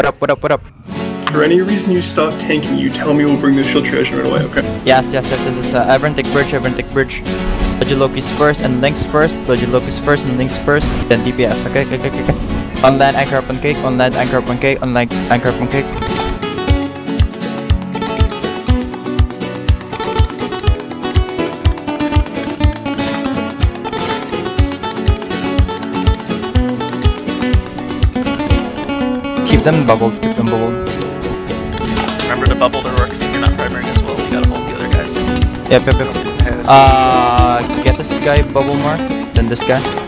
What up, what up, what up? For any reason you stop tanking, you tell me we'll bring the shield treasure right away, okay? Yes, yes, yes, yes, yes. Uh, take bridge, take bridge. Logiloki's first and links first. Logiloki's first and links first. Then DPS. Okay, okay, okay, okay. On land, anchor up on cake. On land, anchor up on cake. On land, anchor up on cake. Keep them bubbled. Keep them bubbled. Remember to bubble the rooks if you're not primary as well. You gotta hold the other guys. Yep, yep, yep. Uh, get this guy bubble more than this guy.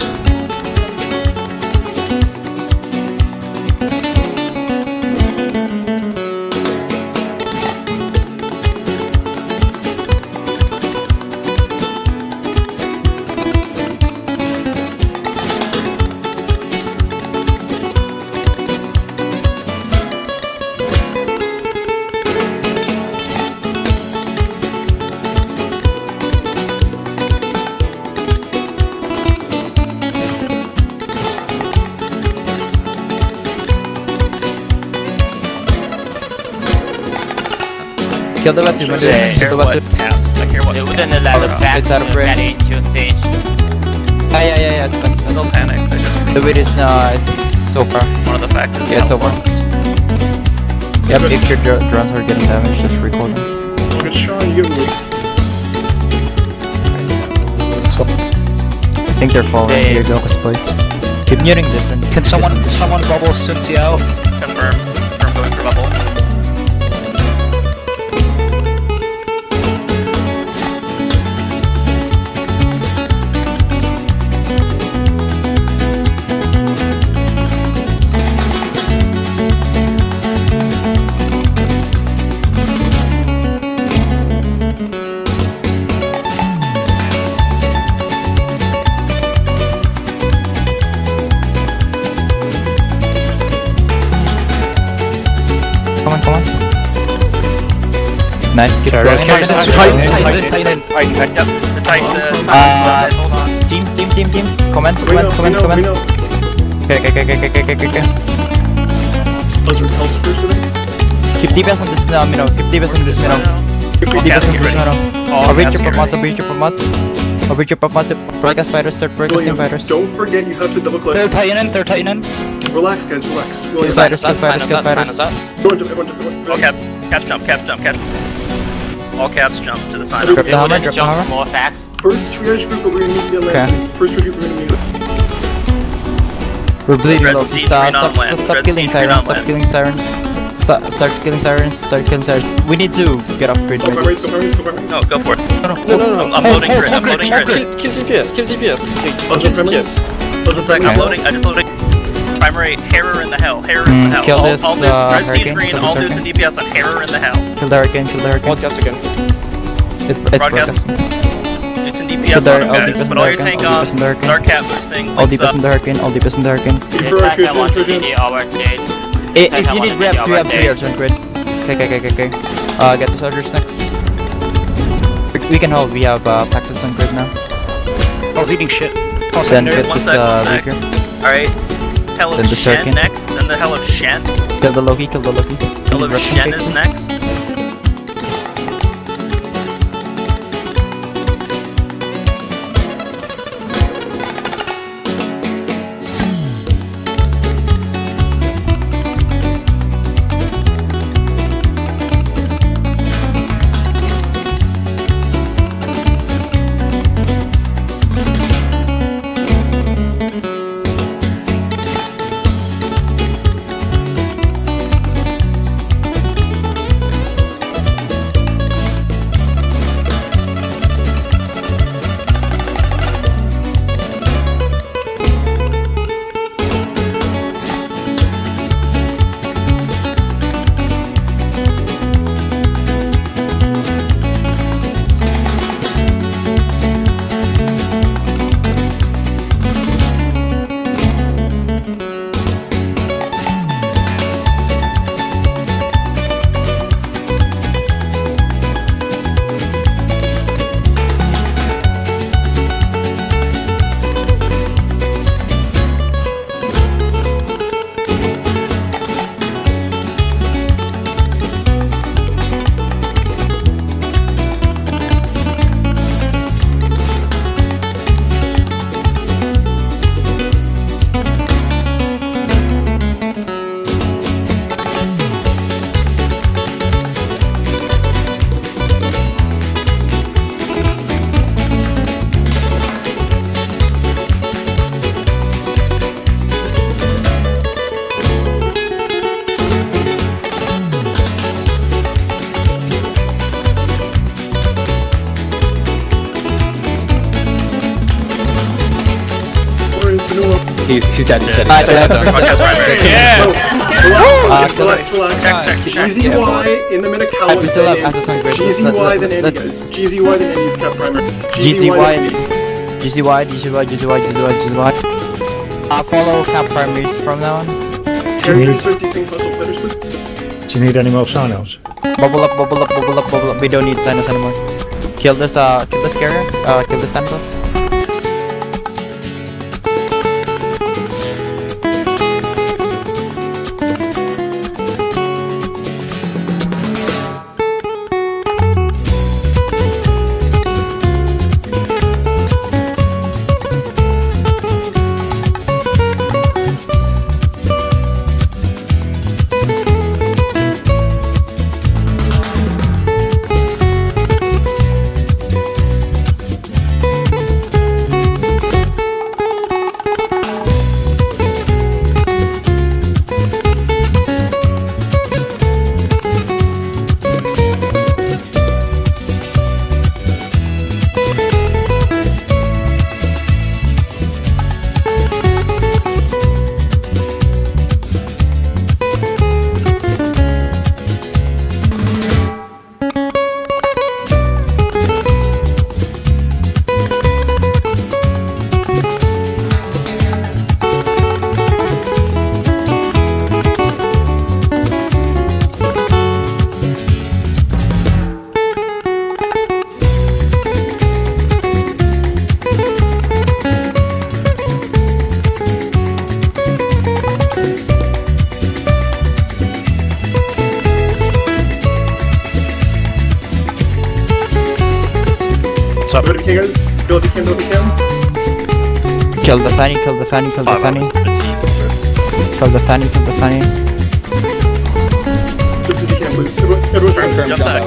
Kill the Batu, Batu. I Kill the what Batu. caps. I They wouldn't allow the It's- back it's out of to range. get into stage. Ah, yeah, yeah, yeah. It's fine, it's fine. Don't panic. The weight is it's so far. one of the facts is Yeah, it's health over. bonus. Yep, if your dr- drones are getting damaged, just recall them. Look at you give I think they're falling. They- Here you go, plates. Keep muting this and Can someone someone bubble Sunzi out? Confirm. On, come on. Nice, keep going. Titan, Titan, Titan, Titan. Yep. The tight. Uh, Uh, hold on. Team, team, team, team. Comments, comments, comments, comments. Okay, okay, okay, okay, okay, okay, okay. Those are Pulse first, I think? Keep DPS on this uh, middle. Keep DPS on this middle. Keep All DPS on get this ready. middle. All I'll reach caps your get promote, I'll ready. reach your promote. I'll reach your promote. Broadcast fighters, start broadcasting William, fighters. don't forget you have to double They're click. Titan in, they're Titan in. Relax, guys, relax. Kill William, fighters, kill Sign fighters, us up, sign fighters. us up. everyone jump, everyone jump, everyone All jump. cap. Caps jump. Caps jump. Caps. All caps jump to the sign. Drop They the hammer, wouldn't drop the jump hammer. more facts. First triage group that we're gonna meet in the Okay. land, please. First triage group we're gonna meet. We're bleeding low. Sea, Just, uh, stop, stop, stop killing Sea, sirens. Stop killing sirens. Start, start killing sirens. Start killing sirens. We need to get off grid. Go primaries, go primaries, go primaries. No, go for it. No, no, No, no, no. I'm, I'm loading hold, grid. I'm loading grid, grid. Kill, kill DPS, kill DPS. Okay, kill are primaries. DPS. Those are One sec, I'm loading. I just loading. Primary Harrow in the hell. Harrow in Mm, the hell. kill all, this, all dudes, uh, red sea hurricane, green. kill this All dudes in hurricane. DPS on Harrow in the hell. Kill the hurricane. Kill the hurricane. Podcast again. It, it's Broadcast. broadcast. It's in Kill DPS the- on them, all guys. DPS in Put the all your hurricane, tank all on. DPS in the hurricane. Boosting. All DPS up. in the hurricane. All DPS in the hurricane. Before The I track create I want to triage group. DD our stage. I- If you need want reps, to we have three our reps on grid. Okay, okay, okay, okay. Uh, get the soldiers next. We- We can hold. We have uh, Paxus on grid now. I was eating shit. Pulse Then secondary. get one this sec, uh, one sec. Alright. Hell Then the Shen Sirkin. next. Then the Hell of Shen. Kill the Loki. Kill the Loki. Hell of Shen is next. He's, he's dead. He's dead. He's dead. yeah. Fuck that primary. Whoa, relax, in the minute Alright, we still have column. GZY Let- then let- Andy let- guys. GZY then Andy's cap primary. GZY, then Andy. GZY, GZY, GZY, GZY, GZY. Uh, follow cap primaries from now on. Characters are deeping puzzle players with. Do you need any more sign-outs? Bubble up, bubble up, bubble up, bubble up. We don't need cynos anymore. Kill this, uh, kill this carrier. Uh, kill this Thanatos. Can guys. Build if you can, build if you can. Kill the Fanny, kill the Fanny, kill the Fanny. Kill the Fanny, kill the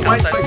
Fanny.